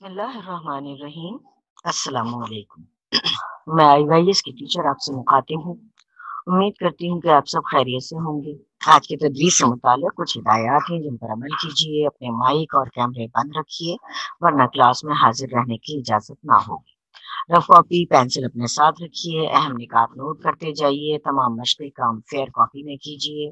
بسم اللہ الرحمن الرحیم۔ السلام علیکم۔ میں آئی وائی ایس کی ٹیچر آپ سے مخاطب ہوں۔ امید کرتی ہوں کہ آپ سب خیریت سے ہوں گے۔ آج کی تدریس سے متعلق کچھ ہدایات ہیں جن پر عمل کیجیے، اپنے مائک اور کیمرے بند رکھیے، ورنہ کلاس میں حاضر رہنے کی اجازت نہ ہوگی رف کاپی، پینسل اپنے ساتھ رکھیے، اہم نکات نوٹ کرتے جائیے، تمام مشقی کام فیئر کاپی میں کیجیے۔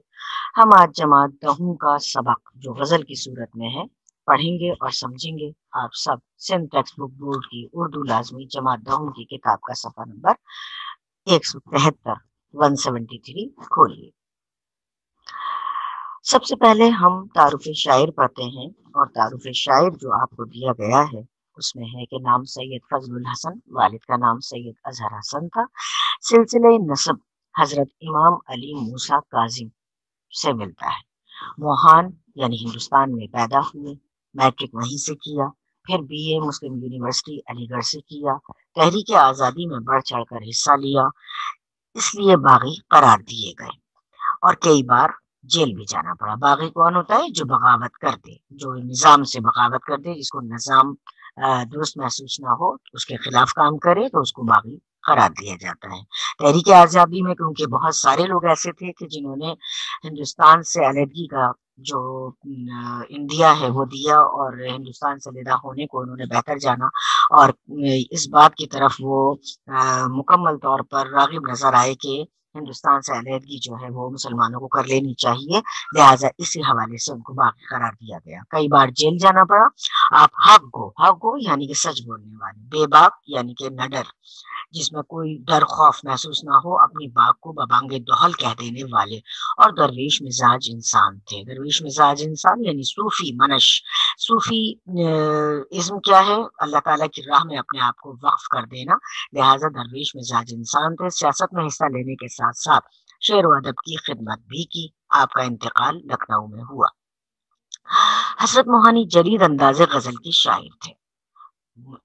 ہم آج جماعت دہوں کا سبق، جو غزل کی صورت میں ہے، پڑھیں گے اور سمجھیں گے۔ آپ سب سندھ ٹیکسٹ بک بورڈ کی اردو لازمی جماعت دہوں کی کتاب کا صفحہ نمبر ایک سو تہتر، ون سیونٹی تھری کھولیے۔ سب سے پہلے ہم تعارف شاعر پڑھتے ہیں اور تعارف شاعر جو آپ کو دیا گیا ہے، اس میں ہے کہ نام سید فضل الحسن، والد کا نام سید اظہر حسن تھا۔ سلسلہ نصب حضرت امام علی موسا کاظم سے ملتا ہے۔ موہان یعنی ہندوستان میں پیدا ہوئے، میٹرک وہیں سے کیا۔ پھر بی اے، مسلم یونیورسٹی، علی گڑھ سے کیا، تحریک آزادی میں بڑھ چڑھ کر حصہ لیا، اس لیے باغی قرار دیے گئے۔ اور کئی بار جیل بھی جانا پڑا۔ باغی کون ہوتا ہے؟ جو بغاوت کر دے جو نظام سے بغاوت کر دے جس کو نظام درست محسوس نہ ہو، اس کے خلاف کام کرے تو اس کو باغی قرار دیا جاتا ہے۔ تحریک آزادی میں کیونکہ بہت سارے لوگ ایسے تھے کہ جنہوں نے ہندوستان سے علیحدگی کا جو انڈیا ہے، وہ دیا اور ہندوستان سے لیدا ہونے کو انہوں نے بہتر جانا اور اس بات کی طرف وہ مکمل طور پر راغب نظر آئے کہ ہندوستان سے علیحدگی جو ہے وہ مسلمانوں کو کر لینی چاہیے۔ لہٰذا اسی حوالے سے ان کو باقی قرار دیا گیا۔ کئی بار جیل جانا پڑا۔ آپ حق گو حق گو یعنی کہ سچ بولنے والے، بے باک یعنی کہ نڈر جس میں کوئی ڈر، خوف محسوس نہ ہو، اپنی باغ کو ببانگے دوہل کہہ دینے والے۔ اور درویش مزاج انسان تھے۔ درویش مزاج انسان یعنی صوفی منش۔ صوفی اسم کیا ہے؟ اللہ تعالیٰ کی راہ میں اپنے آپ کو وقف کر دینا۔ لہٰذا درویش مزاج انسان تھے سیاست میں حصہ لینے کے ساتھ ساتھ شعر و ادب کی خدمت بھی کی۔ آپ کا انتقال لکھنؤ میں ہوا۔ حضرت موہانی جدید انداز غزل کی شاعر تھے۔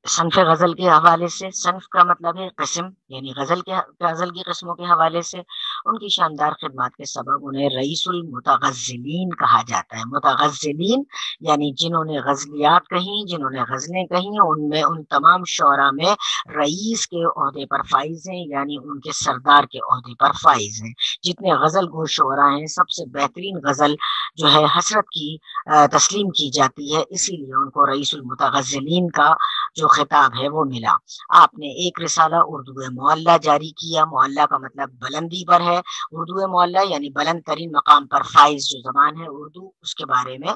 صنف غزل کے حوالے سے، صنف کا مطلب ہے قسم یعنی غزل کے، غزل کی قسموں کے حوالے سے۔ ان کی شاندار خدمات کے سبب انہیں رئیس المتغزلین کہا جاتا ہے۔ متغزلین یعنی جنہوں نے غزلیات کہیں، جنہوں نے غزلیں کہیں، ان میں ان تمام شعرا میں رئیس کے عہدے پر فائز ہیں یعنی ان کے سردار کے عہدے پر فائز ہیں۔ جتنے غزل گو شعرا ہیں، سب سے بہترین غزل جو ہے حسرت کی تسلیم کی جاتی ہے۔ اسی لیے ان کو رئیس المتغزلین کا جو خطاب ہے وہ ملا۔ آپ نے ایک رسالہ اردو معلّہ جاری کیا۔ معلّہ کا مطلب بلندی پر ہے۔ ہے اردو معلّہ یعنی بلند ترین مقام پر فائز جو زبان ہے اردو، اس کے بارے میں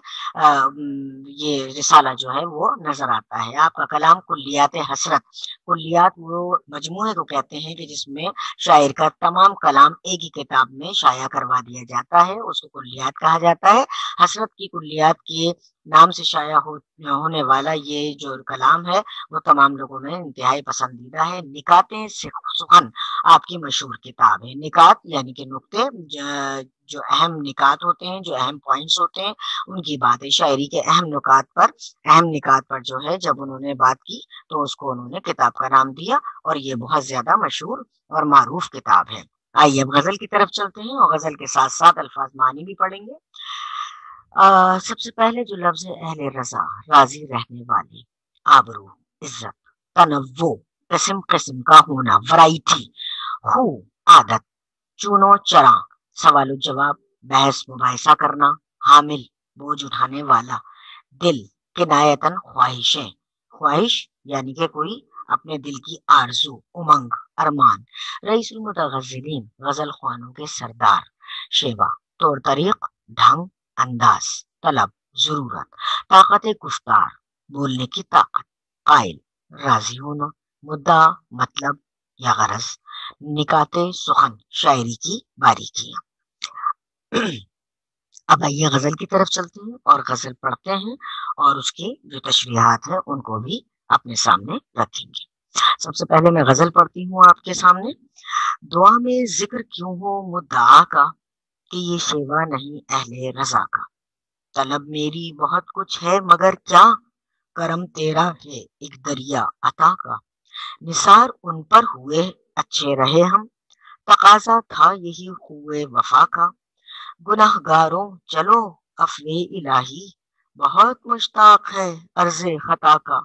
یہ رسالہ جو ہے وہ نظر آتا ہے۔ آپ کا کلام کلیات حسرت، کلیات وہ مجموعے کو کہتے ہیں کہ جس میں شاعر کا تمام کلام ایک ہی کتاب میں شائع کروا دیا جاتا ہے، اس کو کلیات کہا جاتا ہے۔ حسرت کی کلیات کے نام سے شائع ہونے والا یہ جو کلام ہے، وہ تمام لوگوں میں انتہائی پسندیدہ ہے۔ نکاتیں سخن آپ کی مشہور کتاب ہے نکات یعنی کہ نقطے جو اہم نکات ہوتے ہیں، جو اہم پوائنٹس ہوتے ہیں، ان کی بات ہے شاعری کے اہم نکات پر، اہم نکات پر جو ہے، جب انہوں نے بات کی تو اس کو انہوں نے کتاب کا نام دیا اور یہ بہت زیادہ مشہور اور معروف کتاب ہے۔ آئیے اب غزل کی طرف چلتے ہیں اور غزل کے ساتھ ساتھ الفاظ معنی بھی پڑھیں گے۔ سب سے پہلے جو لفظ اہل رضا، راضی رہنے والی آبرو، عزت، تنوع۔ قسم قسم کا ہونا ورائٹی خو عادت۔ چونو چرا سوال و جواب، بحث، مباحثہ کرنا، حامل، بوجھ اٹھانے والا۔ دل کنایتن خواہشیں خواہش یعنی کہ کوئی اپنے دل کی آرزو، امنگ، ارمان۔ رئیس المتغزلین غزل خوانوں کے سردار۔ شیوا، طور طریق، ڈھنگ، انداز، طلب، ضرورت۔ طاقت گفتار بولنے کی طاقت۔ قائل، راضی ہونا۔ مدعا مطلب یا غرض نکاتے سخن شاعری کی باریکیاں اب آئیے غزل کی طرف چلتے ہیں اور غزل پڑھتے ہیں اور اس کی جو تشریحات ہیں ان کو بھی اپنے سامنے رکھیں گے۔ سب سے پہلے میں غزل پڑھتی ہوں آپ کے سامنے۔ دعا میں ذکر کیوں ہو مدعا کا کہ یہ شیوا نہیں اہل رضا کا۔ طلب میری بہت کچھ ہے مگر کیا کرم تیرا ہے ایک دریا عطا کا۔ نثار ان پر ہوئے اچھے رہے ہم۔ تقاضا تھا یہی ہوئے وفا کا۔ گناہ گاروں چلو افوے الہی۔ بہت مشتاق ہے عرض خطا کا۔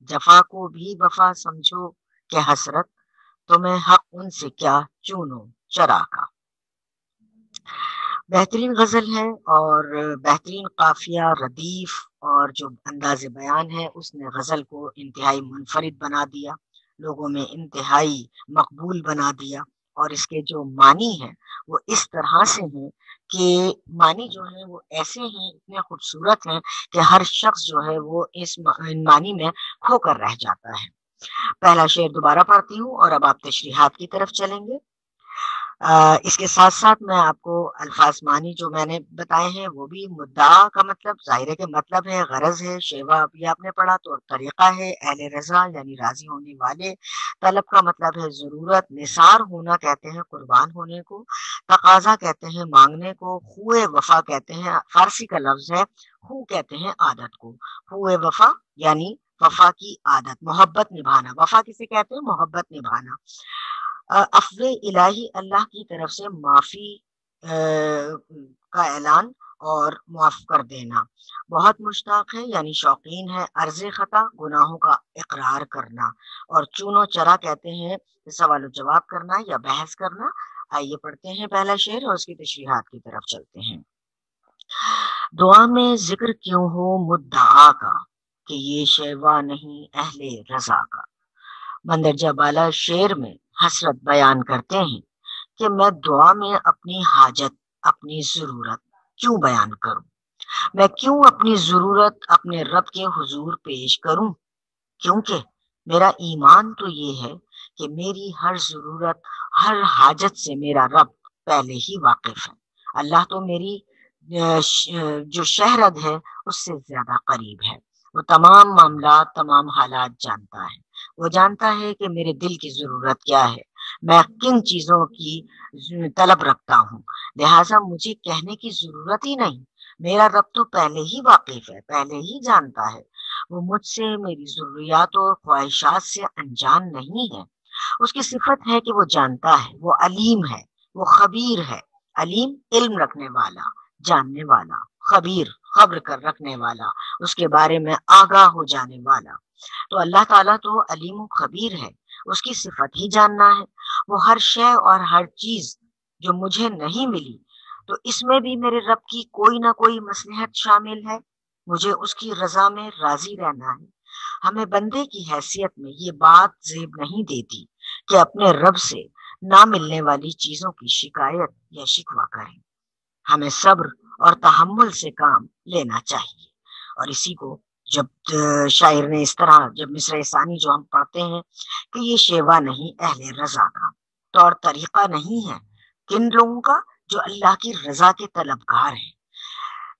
جفا کو بھی وفا سمجھو کہ حسرت۔ تو میں حق ان سے کیا چونوں چرا کا۔ بہترین غزل ہے اور بہترین قافیہ ردیف اور جو انداز بیان ہے اس نے غزل کو انتہائی منفرد بنا دیا۔ لوگوں میں انتہائی مقبول بنا دیا اور اس کے جو معنی ہیں وہ اس طرح سے ہیں کہ معنی جو ہے وہ ایسے ہیں، اتنے خوبصورت ہیں کہ ہر شخص جو ہے وہ اس معنی میں کھو کر رہ جاتا ہے۔ پہلا شعر دوبارہ پڑھتی ہوں اور اب آپ تشریحات کی طرف چلیں گے۔ اس کے ساتھ ساتھ میں آپ کو الفاظ معنی جو میں نے بتائے ہیں وہ بھی مدعا کا مطلب ظاہر کے مطلب ہے غرض ہے، شیوا ابھی آپ نے پڑھا تو طریقہ ہے، اہل رضا یعنی راضی ہونے والے طلب کا مطلب ہے ضرورت، نثار ہونا کہتے ہیں، قربان ہونے کو، تقاضا کہتے ہیں، مانگنے کو، خوئے وفا کہتے ہیں، فارسی کا لفظ ہے، خو کہتے ہیں، عادت کو، خوئے وفا یعنی وفا کی عادت، محبت نبھانا، وفا کسے کہتے ہیں؟ محبت نبھانا۔ افو الہی اللہ کی طرف سے معافی کا اعلان اور معاف کر دینا۔ بہت مشتاق ہے یعنی شوقین ہے عرض خطا، گناہوں کا اقرار کرنا۔ اور چونو چرا کہتے ہیں سوال و جواب کرنا یا بحث کرنا۔ آئیے پڑھتے ہیں پہلا شعر اور اس کی تشریحات کی طرف چلتے ہیں۔ دعا میں ذکر کیوں ہو مدعا کا؟ کہ یہ شیوا نہیں اہل رضا کا۔ مندرجہ بالا شعر میں حسرت بیان کرتے ہیں کہ میں دعا میں اپنی حاجت، اپنی ضرورت کیوں بیان کروں؟ میں کیوں اپنی ضرورت اپنے رب کے حضور پیش کروں؟ کیونکہ میرا ایمان تو یہ ہے کہ میری ہر ضرورت، ہر حاجت سے میرا رب پہلے ہی واقف ہے۔ اللہ تو میری جو شہرت ہے، اس سے زیادہ قریب ہے۔ وہ تمام معاملات، تمام حالات جانتا ہے۔ وہ جانتا ہے کہ میرے دل کی ضرورت کیا ہے۔ میں کن چیزوں کی طلب رکھتا ہوں؟ لہٰذا مجھے کہنے کی ضرورت ہی نہیں۔ میرا رب تو پہلے ہی واقف ہے، پہلے ہی جانتا ہے۔ وہ مجھ سے، میری ضروریات اور خواہشات سے انجان نہیں ہے۔ اس کی صفت ہے کہ وہ جانتا ہے، وہ علیم ہے، وہ خبیر ہے۔ علیم علم رکھنے والا، جاننے والا، خبیر، خبر کر رکھنے والا، اس کے بارے میں آگاہ ہو جانے والا۔ تو اللہ تعالیٰ تو علیم و خبیر ہے، اس کی صفت ہی جاننا ہے۔ وہ ہر شے اور ہر چیز جو مجھے نہیں ملی، تو اس میں بھی میرے رب کی کوئی نہ کوئی مصلحت شامل ہے۔ مجھے اس کی رضا میں راضی رہنا ہے۔ ہمیں بندے کی حیثیت میں یہ بات زیب نہیں دیتی کہ اپنے رب سے نہ ملنے والی چیزوں کی شکایت یا شکوا کریں۔ ہمیں صبر اور تحمل سے کام لینا چاہیے اور اسی کو جب شاعر نے اس طرح جب مصر ثانی جو ہم پڑھتے ہیں کہ یہ شیوا نہیں اہل رضا کا طور طریقہ نہیں ہے کن لوگوں کا؟ جو اللہ کی رضا کے طلبگار ہیں۔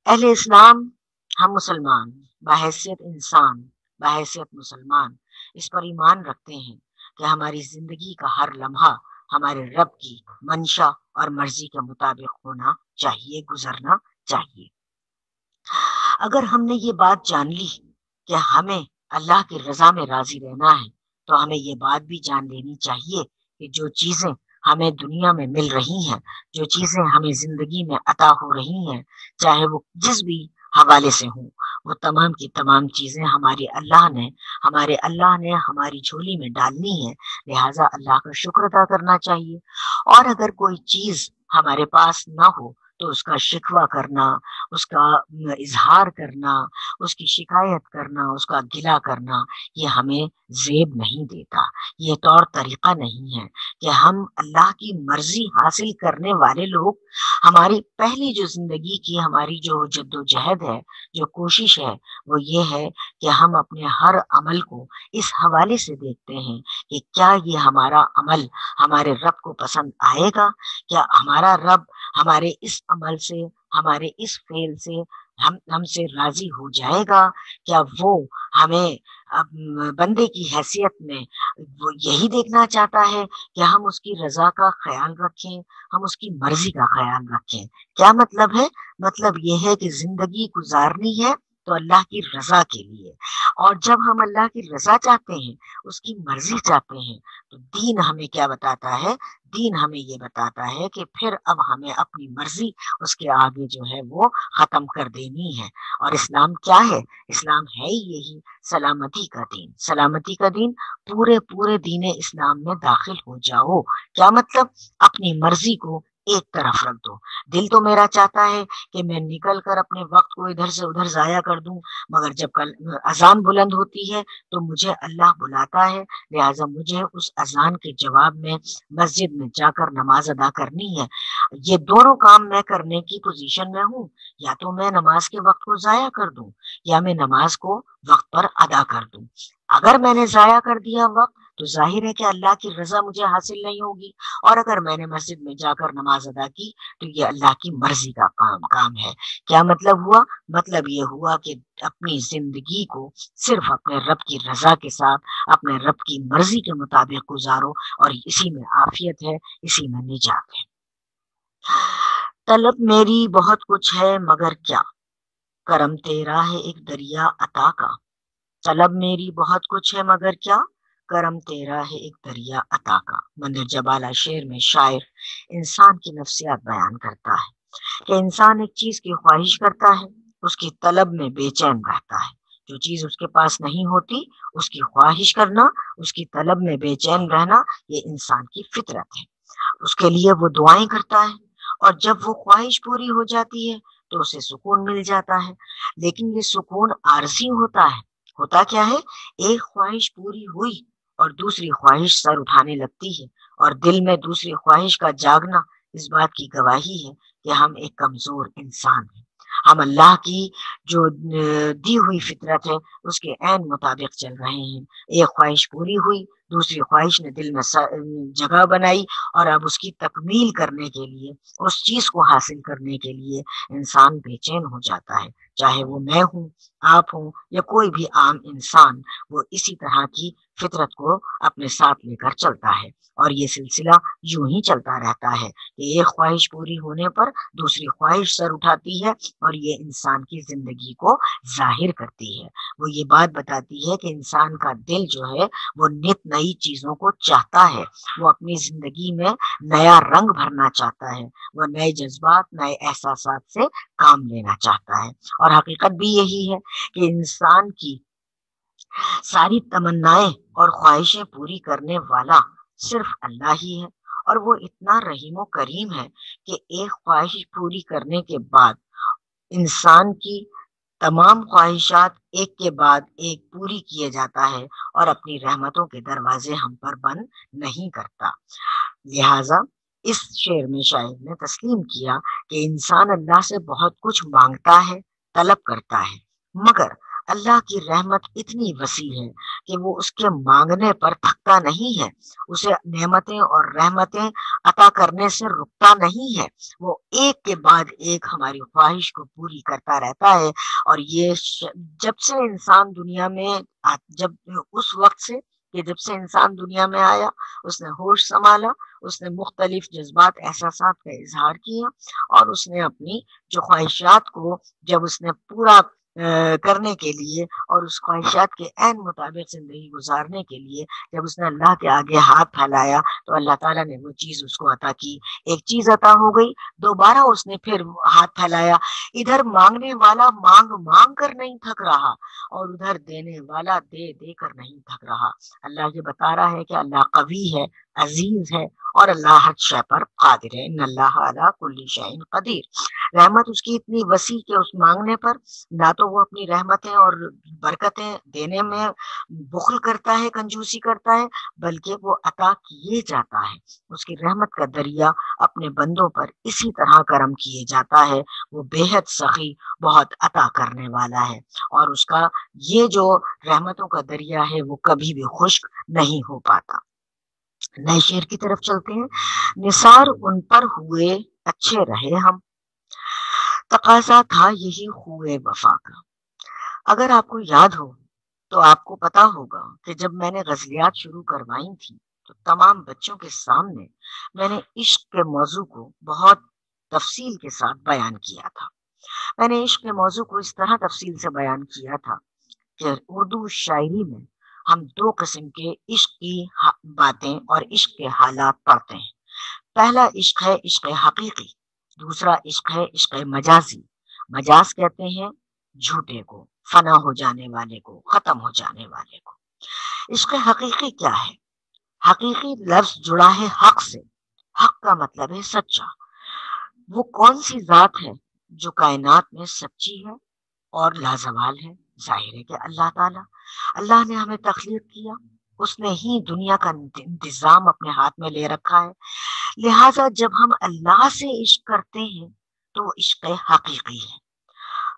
اہل اسلام، ہم مسلمان، بحیثیت انسان، بحیثیت مسلمان، اس پر ایمان رکھتے ہیں کہ ہماری زندگی کا ہر لمحہ ہمارے رب کی منشا اور مرضی کے مطابق ہونا چاہیے، گزرنا چاہیے۔ اگر ہم نے یہ بات جان لی کہ ہمیں اللہ کی رضا میں راضی رہنا ہے، تو ہمیں یہ بات بھی جان لینی چاہیے کہ جو چیزیں ہمیں دنیا میں مل رہی ہیں، جو چیزیں ہمیں زندگی میں عطا ہو رہی ہیں، چاہے وہ جس بھی حوالے سے ہوں، وہ تمام کی تمام چیزیں ہماری اللہ نے، ہمارے اللہ نے ہماری جھولی میں ڈالنی ہے لہٰذا اللہ کا شکر ادا کرنا چاہیے۔ اور اگر کوئی چیز ہمارے پاس نہ ہو تو اس کا شکوہ کرنا، اس کا اظہار کرنا، اس کی شکایت کرنا، اس کا گلا کرنا، یہ ہمیں زیب نہیں دیتا۔ یہ طور طریقہ نہیں ہے کہ ہم اللہ کی مرضی حاصل کرنے والے لوگ، ہماری پہلی جو زندگی کی ہماری جو جد و جہد ہے، جو کوشش ہے، وہ یہ ہے کہ ہم اپنے ہر عمل کو اس حوالے سے دیکھتے ہیں کہ کیا یہ ہمارا عمل ہمارے رب کو پسند آئے گا؟ کیا ہمارا رب ہمارے اس عمل سے، ہمارے اس فیل سے ہم ہم سے راضی ہو جائے گا۔ کیا وہ ہمیں بندے کی حیثیت میں وہ یہی دیکھنا چاہتا ہے؟ کہ ہم اس کی رضا کا خیال رکھیں؟ ہم اس کی مرضی کا خیال رکھیں۔ کیا مطلب ہے؟ مطلب یہ ہے کہ زندگی گزارنی ہے تو اللہ کی رضا کے لیے۔ اور جب ہم اللہ کی رضا چاہتے ہیں، اس کی مرضی چاہتے ہیں، تو دین ہمیں کیا بتاتا ہے؟ دین ہمیں یہ بتاتا ہے کہ پھر اب ہمیں اپنی مرضی، اس کے آگے جو ہے وہ ختم کر دینی ہے۔ اور اسلام کیا ہے؟ اسلام ہے ہی یہی سلامتی کا دین۔ سلامتی کا دین پورے پورے دین اسلام میں داخل ہو جاؤ۔ کیا مطلب؟ اپنی مرضی کو ایک طرف رکھ دو دل تو میرا چاہتا ہے کہ میں نکل کر اپنے وقت کو ادھر سے ادھر ضائع کر دوں، مگر جب کل اذان بلند ہوتی ہے تو مجھے اللہ بلاتا ہے، لہٰذا مجھے اس اذان کے جواب میں مسجد میں جا کر نماز ادا کرنی ہے۔ یہ دونوں کام میں کرنے کی پوزیشن میں ہوں، یا تو میں نماز کے وقت کو ضائع کر دوں، یا میں نماز کو وقت پر ادا کر دوں۔ اگر میں نے ضائع کر دیا وقت تو ظاہر ہے کہ اللہ کی رضا مجھے حاصل نہیں ہوگی۔ اور اگر میں نے مسجد میں جا کر نماز ادا کی تو یہ اللہ کی مرضی کا کام کام ہے۔ کیا مطلب ہوا؟ مطلب یہ ہوا کہ اپنی زندگی کو صرف اپنے رب کی رضا کے ساتھ، اپنے رب کی مرضی کے مطابق گزارو اور اسی میں عافیت ہے، اسی میں نجات ہے۔ طلب میری بہت کچھ ہے، مگر کیا؟ کرم تیرا ہے ایک دریا عطا کا۔ طلب میری بہت کچھ ہے، مگر کیا؟ کرم تیرا ہے ایک دریا عطا کا۔ مندر جبالا شیر میں شاعر انسان کی نفسیات بیان کرتا ہے کہ انسان ایک چیز کی خواہش کرتا ہے، اس کی طلب میں بے چین رہتا ہے۔ جو چیز اس کے پاس نہیں ہوتی، اس کی خواہش کرنا، اس کی طلب میں بے چین رہنا، یہ انسان کی فطرت ہے۔ اس کے لیے وہ دعائیں کرتا ہے اور جب وہ خواہش پوری ہو جاتی ہے تو اسے سکون مل جاتا ہے۔ لیکن یہ سکون عارضی ہوتا ہے۔ ہوتا کیا ہے؟ ایک خواہش پوری ہوئی اور دوسری خواہش سر اٹھانے لگتی ہے اور دل میں دوسری خواہش کا جاگنا اس بات کی گواہی ہے کہ ہم ایک کمزور انسان ہیں۔ ہم اللہ کی جو دی ہوئی فطرت ہے، اس کے عین مطابق چل رہے ہیں۔ ایک خواہش پوری ہوئی، دوسری خواہش نے دل میں جگہ بنائی اور اب اس کی تکمیل کرنے کے لیے، اس چیز کو حاصل کرنے کے لیے انسان بے چین ہو جاتا ہے۔ چاہے وہ میں ہوں، آپ ہوں یا کوئی بھی عام انسان، وہ اسی طرح کی فطرت کو اپنے ساتھ لے کر چلتا ہے اور یہ سلسلہ یوں ہی چلتا رہتا ہے کہ ایک خواہش پوری ہونے پر دوسری خواہش سر اٹھاتی ہے اور یہ انسان کی زندگی کو ظاہر کرتی ہے۔ وہ یہ بات بتاتی ہے کہ انسان کا دل جو ہے، وہ نت نئی چیزوں کو چاہتا ہے۔ وہ اپنی زندگی میں نیا رنگ بھرنا چاہتا ہے۔ وہ نئے جذبات، نئے احساسات سے کام لینا چاہتا ہے۔ اور حقیقت بھی یہی ہے کہ انسان کی ساری تمنائیں اور خواہشیں پوری کرنے والا صرف اللہ ہی ہے۔ اور وہ اتنا رحیم و کریم ہے کہ ایک خواہش پوری کرنے کے بعد، انسان کی تمام خواہشات ایک کے بعد ایک پوری کیے جاتا ہے اور اپنی رحمتوں کے دروازے ہم پر بند نہیں کرتا۔ لہذا اس شعر میں شاعر نے تسلیم کیا کہ انسان اللہ سے بہت کچھ مانگتا ہے، طلب کرتا ہے، مگر اللہ کی رحمت اتنی وسیع ہے کہ وہ اس کے مانگنے پر تھکتا نہیں ہے۔ اسے نعمتیں اور رحمتیں عطا کرنے سے رکتا نہیں ہے۔ وہ ایک کے بعد ایک ہماری خواہش کو پوری کرتا رہتا ہے اور یہ جب سے انسان دنیا میں جب اس وقت سے کہ جب سے انسان دنیا میں آیا، اس نے ہوش سنبھالا، اس نے مختلف جذبات، احساسات کا اظہار کیا اور اس نے اپنی جو خواہشات کو، جب اس نے پورا کرنے کے لیے اور اس خواہشات کے عین مطابق زندگی گزارنے کے لیے جب اس نے اللہ کے آگے ہاتھ پھیلایا تو اللہ تعالیٰ نے وہ چیز اس کو عطا کی۔ ایک چیز عطا ہو گئی، دوبارہ اس نے پھر ہاتھ پھیلایا۔ ادھر مانگنے والا مانگ مانگ کر نہیں تھک رہا اور ادھر دینے والا دے دے کر نہیں تھک رہا۔ اللہ یہ بتا رہا ہے کہ اللہ قوی ہے۔ عزیز ہے اور اللہ ہر شے پر قادر ہے، ان اللہ علی کل شعین قدیر۔ رحمت اس کی اتنی وسیع کہ اس مانگنے پر نہ تو وہ اپنی رحمتیں اور برکتیں دینے میں بخل کرتا ہے، کنجوسی کرتا ہے، بلکہ وہ عطا کیے جاتا ہے۔ اس کی رحمت کا دریا اپنے بندوں پر اسی طرح کرم کیے جاتا ہے۔ وہ بے حد سخی بہت عطا کرنے والا ہے۔ اور اس کا یہ جو رحمتوں کا دریا ہے، وہ کبھی بھی خشک نہیں ہو پاتا۔ شیر کی طرف چلتے ہیں۔ نثار ان پر ہوئے اچھے رہے ہم۔ تقاضا تھا یہی ہوئے وفا کا۔ اگر آپ کو یاد ہو تو آپ کو پتا ہوگا کہ جب میں نے غزلیات شروع کروائی تھی تو تمام بچوں کے سامنے میں نے عشق کے موضوع کو بہت تفصیل کے ساتھ بیان کیا تھا۔ میں نے عشق کے موضوع کو اس طرح تفصیل سے بیان کیا تھا کہ اردو شاعری میں ہم دو قسم کے عشق کی باتیں اور عشق کے حالات پڑھتے ہیں۔ پہلا عشق ہے عشق حقیقی، دوسرا عشق ہے عشق مجازی۔ مجاز کہتے ہیں جھوٹے کو، فنا ہو جانے والے کو، ختم ہو جانے والے کو۔ عشق حقیقی کیا ہے؟ حقیقی لفظ جڑا ہے حق سے۔ حق کا مطلب ہے سچا۔ وہ کون سی ذات ہے جو کائنات میں سچی ہے اور لازوال ہے؟ ظاہر ہے کہ اللہ تعالیٰ۔ اللہ نے ہمیں تخلیق کیا۔ اس نے ہی دنیا کا انتظام اپنے ہاتھ میں لے رکھا ہے۔ لہٰذا جب ہم اللہ سے عشق کرتے ہیں تو عشق حقیقی ہے۔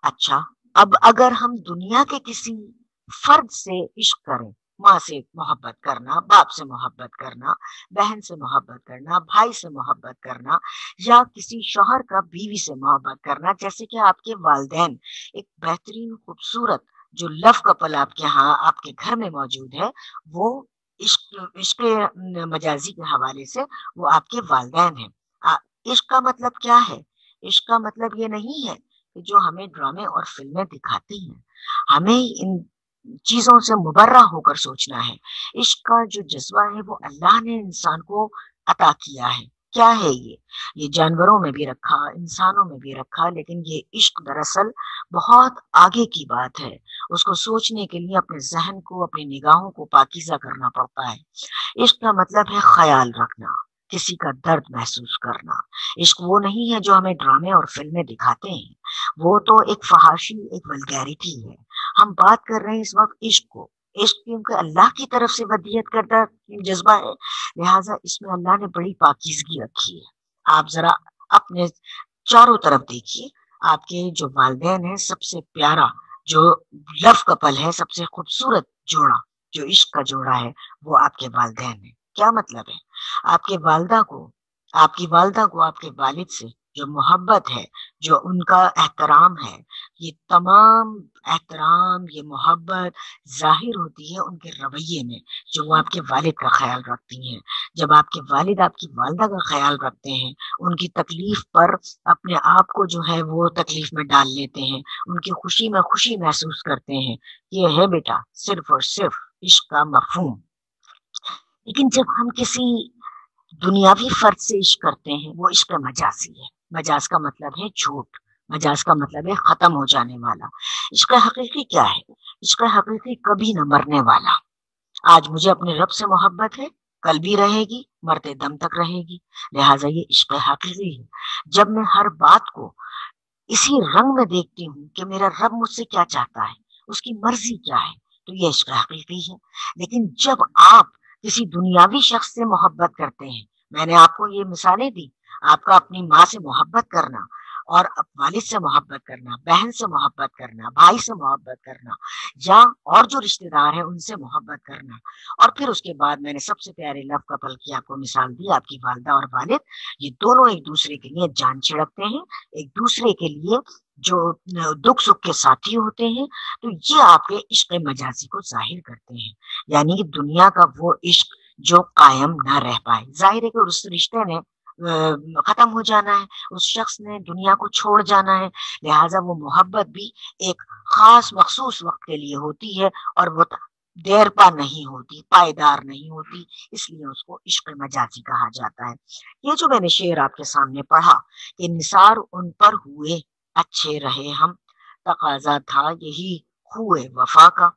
اچھا اب اگر ہم دنیا کے کسی فرد سے عشق کریں، ماں سے محبت کرنا، باپ سے محبت کرنا، بہن سے محبت کرنا، بھائی سے محبت کرنا، یا کسی شوہر کا بیوی سے محبت کرنا، جیسے کہ آپ کے والدین، ایک بہترین، خوبصورت جو لف کپل آپ کے ہاں آپ کے گھر میں موجود ہے، وہ عشق عشق مجازی کے حوالے سے وہ آپ کے والدین ہیں۔ عشق کا مطلب کیا ہے؟ عشق کا مطلب یہ نہیں ہے کہ جو ہمیں ڈرامے اور فلمیں دکھاتی ہیں۔ ہمیں ان چیزوں سے مبرہ ہو کر سوچنا ہے۔ عشق کا جو جذبہ ہے وہ اللہ نے انسان کو عطا کیا ہے۔ کیا ہے یہ؟ یہ جانوروں میں بھی رکھا، انسانوں میں بھی رکھا، لیکن یہ عشق دراصل بہت آگے کی بات ہے۔ اس کو سوچنے کے لیے اپنے ذہن کو، اپنی نگاہوں کو پاکیزہ کرنا پڑتا ہے۔ عشق کا مطلب ہے خیال رکھنا، کسی کا درد محسوس کرنا۔ عشق وہ نہیں ہے جو ہمیں ڈرامے اور فلمیں دکھاتے ہیں۔ وہ تو ایک فحاشی، ایک ولگیرٹی ہے۔ ہم بات کر رہے ہیں اس وقت عشق کو۔ عشق کیونکہ اللہ کی طرف سے ودیت کردہ جذبہ ہے۔ لہٰذا اس میں اللہ نے بڑی پاکیزگی رکھی ہے۔ آپ ذرا اپنے چاروں طرف دیکھیے۔ آپ کے جو والدین ہیں، سب سے پیارا، جو لف کپل ہے، سب سے خوبصورت جوڑا، جو عشق کا جوڑا ہے، وہ آپ کے والدین ہیں۔ کیا مطلب ہے؟ آپ کے والدہ کو، آپ کی والدہ کو، آپ کے والد سے جو محبت ہے، جو ان کا احترام ہے۔ یہ تمام احترام، یہ محبت ظاہر ہوتی ہے ان کے رویے میں، جو وہ آپ کے والد کا خیال رکھتی ہیں۔ جب آپ کے والد آپ کی والدہ کا خیال رکھتے ہیں، ان کی تکلیف پر اپنے آپ کو جو ہے وہ تکلیف میں ڈال لیتے ہیں، ان کی خوشی میں خوشی محسوس کرتے ہیں۔ یہ ہے بیٹا، صرف اور صرف عشق کا مفہوم۔ لیکن جب ہم کسی دنیاوی فرد سے عشق کرتے ہیں، وہ عشق مجازی ہے۔ مجاز کا مطلب ہے جھوٹ، مجاز کا مطلب ہے ختم ہو جانے والا۔ عشق حقیقی کیا ہے؟ عشق حقیقی کبھی نہ مرنے والا۔ آج مجھے اپنے رب سے محبت ہے، کل بھی رہے گی، مرتے دم تک رہے گی۔ لہٰذا یہ عشق حقیقی ہے۔ جب میں ہر بات کو اسی رنگ میں دیکھتی ہوں کہ میرا رب مجھ سے کیا چاہتا ہے، اس کی مرضی کیا ہے، تو یہ عشق حقیقی ہے۔ لیکن جب آپ کسی دنیاوی شخص سے محبت کرتے ہیں، میں نے آپ کو یہ مثالیں دی آپ کا اپنی ماں سے محبت کرنا اور والد سے محبت کرنا، بہن سے محبت کرنا، بھائی سے محبت کرنا یا اور جو رشتہ دار ہیں ان سے محبت کرنا۔ اور پھر اس کے بعد میں نے سب سے پیارے لف کا پل کی آپ کو مثال دی، آپ کی والدہ اور والد۔ یہ دونوں ایک دوسرے کے لیے جان چھڑکتے ہیں، ایک دوسرے کے لیے جو دکھ سکھ کے ساتھی ہوتے ہیں۔ تو یہ آپ کے عشق مجازی کو ظاہر کرتے ہیں۔ یعنی کہ دنیا کا وہ عشق جو قائم نہ رہ پائے۔ ظاہر ہے کہ اس رشتے نے ختم ہو جانا ہے، اس شخص نے دنیا کو چھوڑ جانا ہے۔ لہٰذا وہ محبت بھی ایک خاص مخصوص وقت کے لیے ہوتی ہے اور وہ دیر پا نہیں ہوتی، پائیدار نہیں ہوتی، اس لیے اس کو عشق مجازی کہا جاتا ہے۔ یہ جو میں نے شعر آپ کے سامنے پڑھا کہ نثار ان پر ہوئے، اچھے رہے ہم، تقاضا تھا یہی ہوئے وفا کا۔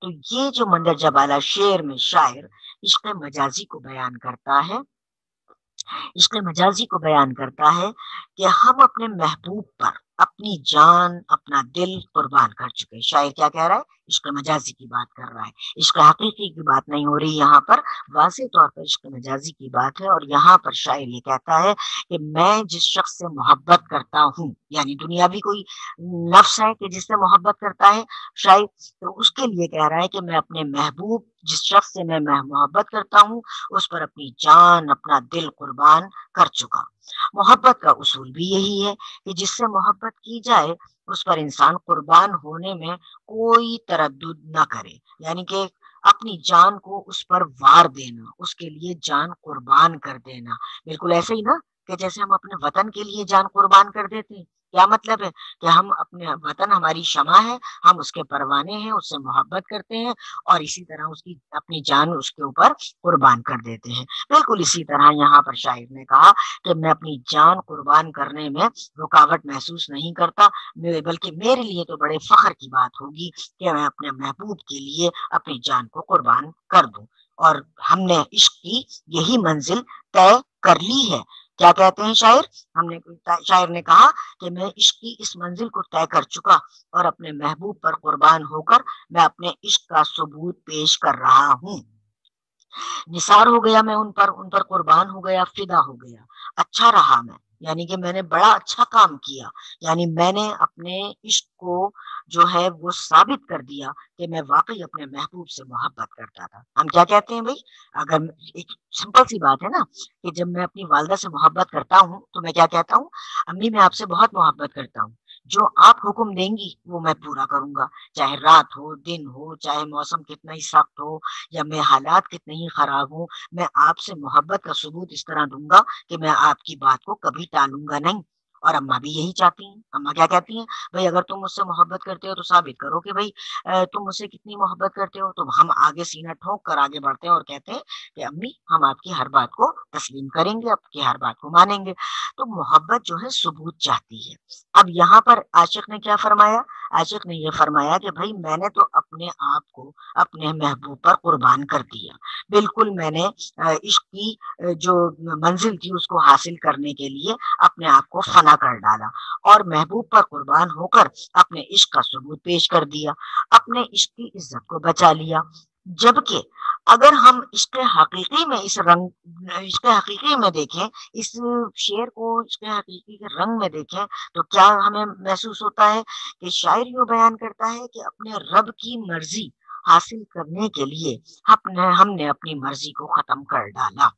تو یہ جو منڈر جبالا شعر میں شاعر عشق مجازی کو بیان کرتا ہے عشق مجازی کو بیان کرتا ہے کہ ہم اپنے محبوب پر اپنی جان، اپنا دل قربان کر چکے شاعر کیا کہہ رہا ہے؟ عشق مجازی کی بات کر رہا ہے۔ عشق حقیقی کی بات نہیں ہو رہی۔ یہاں پر واضح طور پر عشق مجازی کی بات ہے اور یہاں پر شاعر یہ کہتا ہے کہ میں جس شخص سے محبت کرتا ہوں یعنی دنیا بھی کوئی نفس ہے کہ جس سے محبت کرتا ہے شاید تو اس کے لیے کہہ رہا ہے کہ میں اپنے محبوب جس شخص سے میں محبت کرتا ہوں، اس پر اپنی جان، اپنا دل قربان کر چکا۔ محبت کا اصول بھی یہی ہے کہ جس سے محبت کی جائے، اس پر انسان قربان ہونے میں کوئی تردد نہ کرے۔ یعنی کہ اپنی جان کو اس پر وار دینا، اس کے لیے جان قربان کر دینا۔ بالکل ایسے ہی نا کہ جیسے ہم اپنے وطن کے لیے جان قربان کر دیتے ہیں۔ کیا مطلب ہے؟ کہ ہم اپنے وطن ہماری شمع ہے، ہم اس کے پروانے ہیں، اس سے محبت کرتے ہیں اور اسی طرح اس کی اپنی جان اس کے اوپر قربان کر دیتے ہیں۔ بالکل اسی طرح یہاں پر شاعر نے کہا کہ میں اپنی جان قربان کرنے میں رکاوٹ محسوس نہیں کرتا بلکہ میرے لیے تو بڑے فخر کی بات ہوگی کہ میں اپنے محبوب کے لیے اپنی جان کو قربان کر دوں۔ اور ہم نے عشق کی یہی منزل طے کر لی ہے۔ کیا کہتے ہیں شاعر؟ ہم نے شاعر نے کہا کہ میں عشق کی اس منزل کو طے کر چکا اور اپنے محبوب پر قربان ہو کر میں اپنے عشق کا ثبوت پیش کر رہا ہوں۔ نثار ہو گیا میں ان پر ان پر قربان ہو گیا، فدا ہو گیا۔ اچھا رہا میں یعنی کہ میں نے بڑا اچھا کام کیا۔ یعنی میں نے اپنے عشق کو جو ہے وہ ثابت کر دیا کہ میں واقعی اپنے محبوب سے محبت کرتا تھا۔ ہم کیا کہتے ہیں بھائی؟ اگر ایک سمپل سی بات ہے نا کہ جب میں اپنی والدہ سے محبت کرتا ہوں تو میں کیا کہتا ہوں؟ امی، میں آپ سے بہت محبت کرتا ہوں۔ جو آپ حکم دیں گی وہ میں پورا کروں گا۔ چاہے رات ہو، دن ہو، چاہے موسم کتنا ہی سخت ہو یا میں حالات کتنے ہی خراب ہوں، میں آپ سے محبت کا ثبوت اس طرح دوں گا کہ میں آپ کی بات کو کبھی ٹالوں گا نہیں۔ اور اماں بھی یہی چاہتی ہیں۔ اماں کیا کہتی ہیں؟ بھائی اگر تم مجھ سے محبت کرتے ہو تو ثابت کرو کہ بھائی تم مجھ سے کتنی محبت کرتے ہو۔ تو ہم آگے سینہ ٹھوک کر آگے بڑھتے ہیں اور کہتے ہیں کہ امی، ہم آپ کی ہر بات کو تسلیم کریں گے، آپ کی ہر بات کو مانیں گے۔ تو محبت جو ہے ثبوت چاہتی ہے۔ اب یہاں پر عاشق نے کیا فرمایا؟ عاشق نے یہ فرمایا کہ بھائی، میں نے تو اپنے آپ کو اپنے محبوب پر قربان کر دیا۔ بالکل میں نے عشق کی جو منزل تھی، اس کو حاصل کرنے کے لیے اپنے آپ کو فنا کر ڈالا اور محبوب پر قربان ہو کر اپنے عشق کا ثبوت پیش کر دیا، اپنے عشق کی عزت کو بچا لیا۔ جبکہ اگر ہم عشق حقیقی میں اس رنگ، عشق حقیقی میں دیکھیں، اس شعر کو عشق حقیقی کے رنگ میں دیکھیں تو کیا ہمیں محسوس ہوتا ہے کہ شاعر یوں بیان کرتا ہے کہ اپنے رب کی مرضی حاصل کرنے کے لیے ہم نے اپنی مرضی کو ختم کر ڈالا۔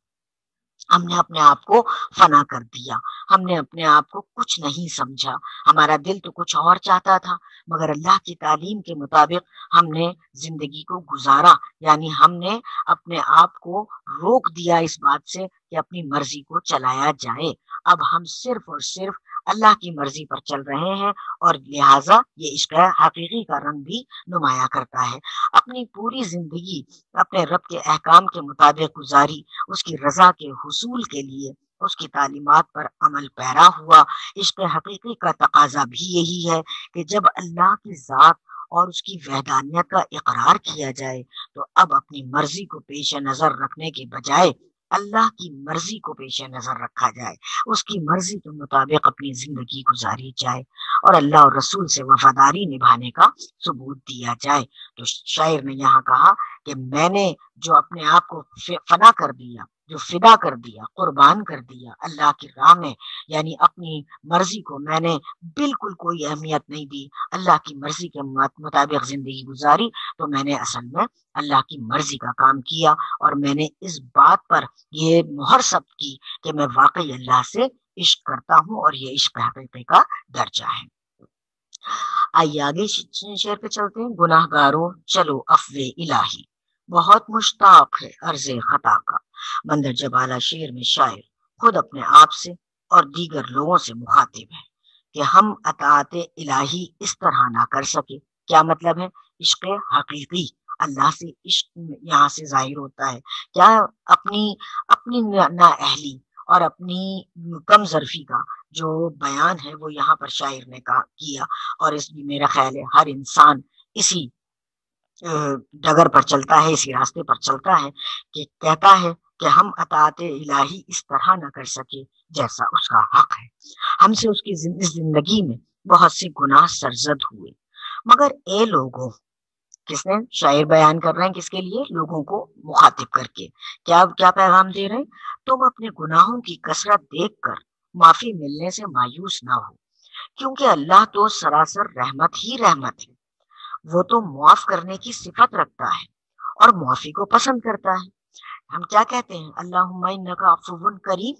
ہم نے اپنے آپ کو فنا کر دیا۔ ہم نے اپنے آپ کو کچھ نہیں سمجھا۔ ہمارا دل تو کچھ اور چاہتا تھا، مگر اللہ کی تعلیم کے مطابق ہم نے زندگی کو گزارا۔ یعنی ہم نے اپنے آپ کو روک دیا اس بات سے کہ اپنی مرضی کو چلایا جائے۔ اب ہم صرف اور صرف اللہ کی مرضی پر چل رہے ہیں اور لہٰذا یہ عشق حقیقی کا رنگ بھی نمایاں کرتا ہے۔ اپنی پوری زندگی اپنے رب کے احکام کے مطابق گزاری، اس کی رضا کے حصول کے لیے اس کی تعلیمات پر عمل پیرا ہوا۔ عشق حقیقی کا تقاضا بھی یہی ہے کہ جب اللہ کی ذات اور اس کی وحدانیت کا اقرار کیا جائے تو اب اپنی مرضی کو پیش نظر رکھنے کے بجائے اللہ کی مرضی کو پیش نظر رکھا جائے، اس کی مرضی کے مطابق اپنی زندگی گزاری جائے۔ اور اللہ اور رسول سے وفاداری نبھانے کا ثبوت دیا جائے۔ تو شاعر نے یہاں کہا کہ میں نے جو اپنے آپ کو فنا کر دیا، جو فدا کر دیا، قربان کر دیا اللہ کی راہ میں یعنی اپنی مرضی کو میں نے بالکل کوئی اہمیت نہیں دی، اللہ کی مرضی کے مطابق زندگی گزاری، تو میں نے اصل میں اللہ کی مرضی کا کام کیا اور میں نے اس بات پر یہ مہر سب کی کہ میں واقعی اللہ سے عشق کرتا ہوں اور یہ عشق حقیقی کا درجہ ہے۔ آئیے آگے شعر پہ چلتے ہیں۔ گناہ گاروں چلو افو الہی۔ بہت مشتاق ہے عرض خطا کا۔ مندر جبالا شیر میں شاعر خود اپنے آپ سے اور دیگر لوگوں سے مخاطب ہے کہ ہم اطاعت الہی اس طرح نہ کر سکے کیا مطلب ہے؟ عشق حقیقی اللہ سے عشق یہاں سے ظاہر ہوتا ہے۔ کیا اپنی اپنی نا اہلی اور اپنی کم ظرفی کا جو بیان ہے وہ یہاں پر شاعر نے کیا اور اس میرا خیال ہے ہر انسان اسی ڈگر پر چلتا ہے، اسی راستے پر چلتا ہے کہ کہتا ہے کہ ہم اطاعت الہی اس طرح نہ کر سکے جیسا اس کا حق ہے۔ ہم سے اس کی زندگی میں بہت سے گناہ سرزد ہوئے۔ مگر اے لوگوں، کس نے شاعر بیان کر رہے ہیں کس کے لیے؟ لوگوں کو مخاطب کر کے۔ کیا کیا پیغام دے رہے ہیں؟ تم اپنے گناہوں کی کثرت دیکھ کر معافی ملنے سے مایوس نہ ہو، کیونکہ اللہ تو سراسر رحمت ہی رحمت ہے۔ وہ تو معاف کرنے کی صفت رکھتا ہے اور معافی کو پسند کرتا ہے۔ ہم کیا کہتے ہیں؟ اللہ کا افون کریم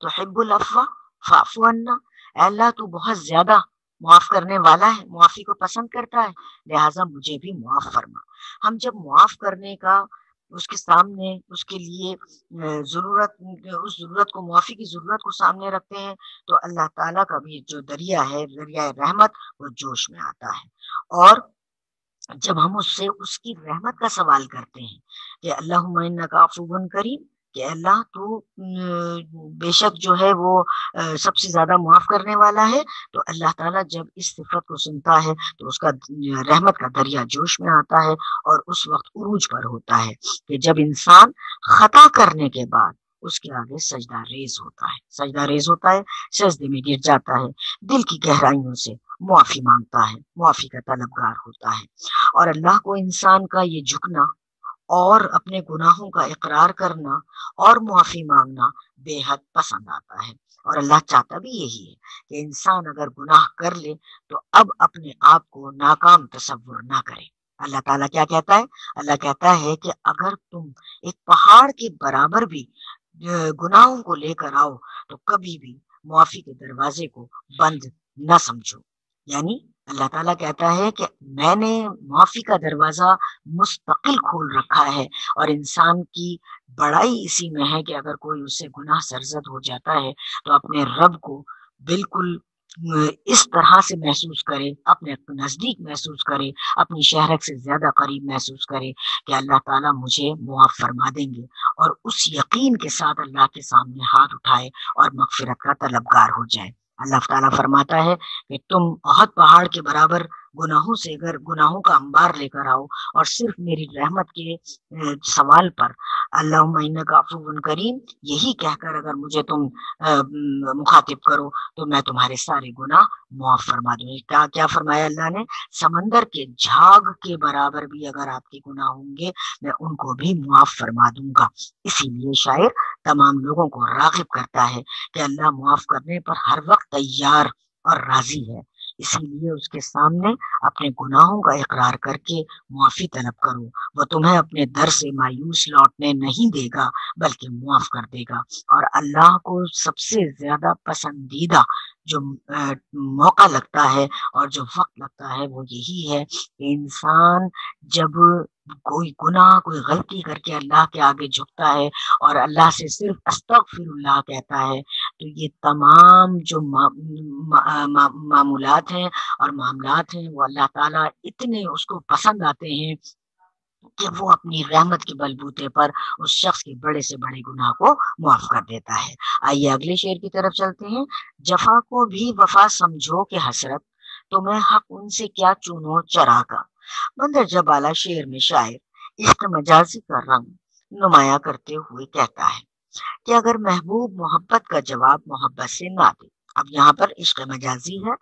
تو حب الفا فافو اللہ، تو بہت زیادہ معاف کرنے والا ہے، معافی کو پسند کرتا ہے، لہٰذا مجھے بھی معاف فرما۔ ہم جب معاف کرنے کا اس کے سامنے، اس کے لیے ضرورت، اس ضرورت کو، معافی کی ضرورت کو سامنے رکھتے ہیں، تو اللہ تعالیٰ کا بھی جو دریا ہے دریا رحمت، وہ جوش میں آتا ہے۔ اور جب ہم اس سے، اس کی رحمت کا سوال کرتے ہیں کہ اللہ کا افوبن کریم کہ اللہ تو بے شک جو ہے وہ سب سے زیادہ معاف کرنے والا ہے۔ تو اللہ تعالیٰ جب اس صفت کو سنتا ہے تو اس کا، رحمت کا دریا جوش میں آتا ہے اور اس وقت عروج پر ہوتا ہے کہ جب انسان خطا کرنے کے بعد اس کے آگے سجدہ ریز ہوتا ہے۔ سجدہ ریز ہوتا ہے، سجدے میں گر جاتا ہے، دل کی گہرائیوں سے معافی مانگتا ہے، معافی کا طلبگار ہوتا ہے۔ اور اللہ کو انسان کا یہ جھکنا اور اپنے گناہوں کا اقرار کرنا اور معافی مانگنا بے حد پسند آتا ہے۔ اور اللہ چاہتا بھی یہی ہے کہ انسان اگر گناہ کر لے تو اب اپنے آپ کو ناکام تصور نہ کرے۔ اللہ تعالیٰ کیا کہتا ہے؟ اللہ کہتا ہے کہ اگر تم ایک پہاڑ کے برابر بھی گناہوں کو لے کر آؤ تو کبھی بھی معافی کے دروازے کو بند نہ سمجھو۔ یعنی اللہ تعالیٰ کہتا ہے کہ میں نے معافی کا دروازہ مستقل کھول رکھا ہے اور انسان کی بڑائی اسی میں ہے کہ اگر کوئی اس سے گناہ سرزد ہو جاتا ہے تو اپنے رب کو بالکل اس طرح سے محسوس کرے، اپنے نزدیک محسوس کرے، اپنی شہرک سے زیادہ قریب محسوس کرے کہ اللہ تعالیٰ مجھے معاف فرما دیں گے اور اس یقین کے ساتھ اللہ کے سامنے ہاتھ اٹھائے اور مغفرت کا طلبگار ہو جائے۔ اللہ تعالیٰ فرماتا ہے کہ تم بہت پہاڑ کے برابر گناہوں سے اگر گناہوں کا انبار لے کر آؤ اور صرف میری رحمت کے سوال پر۔ اللہ کا کریم، یہی کہہ کر اگر مجھے تم مخاطب کرو تو میں تمہارے سارے گناہ معاف فرما دوں۔ کیا کیا فرمایا اللہ نے؟ سمندر کے جھاگ کے برابر بھی اگر آپ کے گناہ ہوں گے، میں ان کو بھی معاف فرما دوں گا۔ اسی لیے شاعر تمام لوگوں کو راغب کرتا ہے کہ اللہ معاف کرنے پر ہر وقت تیار اور راضی ہے۔ اسی لیے اس کے سامنے اپنے گناہوں کا اقرار کر کے معافی طلب کرو۔ وہ تمہیں اپنے در سے مایوس لوٹنے نہیں دے گا، بلکہ معاف کر دے گا۔ اور اللہ کو سب سے زیادہ پسندیدہ جو موقع لگتا ہے اور جو وقت لگتا ہے وہ یہی ہے۔ کہ انسان جب کوئی گناہ، کوئی غلطی کر کے اللہ کے آگے جھکتا ہے اور اللہ سے صرف استغفر اللہ کہتا ہے تو یہ تمام جو معمولات ہیں اور معاملات ہیں، وہ اللہ تعالیٰ اتنے اس کو پسند آتے ہیں کہ وہ اپنی رحمت کے بلبوتے پر اس شخص کے بڑے سے بڑے گناہ کو معاف کر دیتا ہے۔ آئیے اگلے شعر کی طرف چلتے ہیں۔ جفا کو بھی وفا سمجھو کہ حسرت، تو میں حق ان سے کیا چونو چرا کا۔ مندر جبالا شعر میں شاعر، عشق مجازی کا رنگ نمایاں کرتے ہوئے کہتا ہے کہ اگر محبوب محبت کا جواب محبت سے نہ دے۔ اب یہاں پر عشق مجازی ہے۔